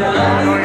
Yeah.